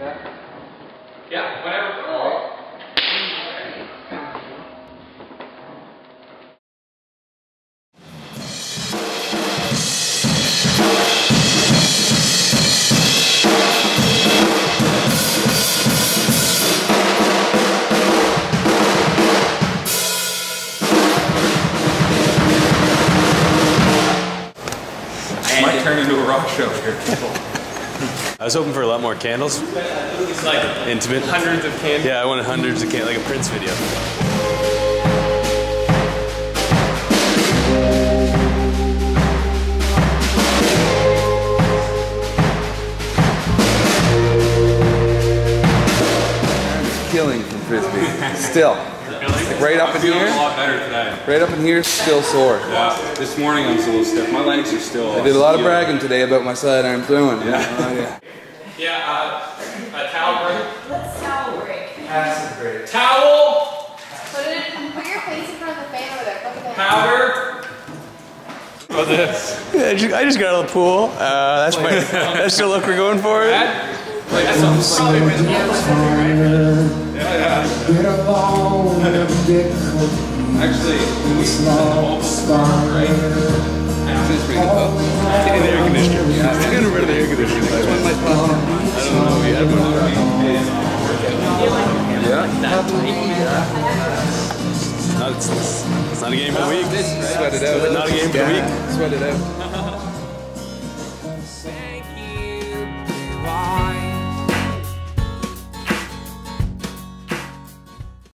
Yeah, whatever. Oh. Might turn into a rock show here. I was hoping for a lot more candles. Like Intimate. hundreds of candles. Yeah, I wanted hundreds of candles, like a Prince video. killing from frisbee. Still, like right up in feeling a here, lot better today. right up in here, still sore. Yeah. This morning I was a little stiff. My legs are still. I did a lot of bragging today about my sidearm throwing. Yeah. Oh, yeah. Yeah. Uh, a towel break. Let's towel break. That's great. Towel. Put it in, put your face in front of the fan over there. Put the fan. Powder. What's this? Yeah, I just, I just got out of the pool. Uh, that's my. That's the look we're going for. That? Like, that's something probably been Actually, we use the whole right? That's pretty good though. In the air conditioner. Yeah, I'm gonna run the air conditioner. I don't know. We had one. Not, it's, it's not a game for the week. Sweat it out. Not a game for the week. Sweat it out.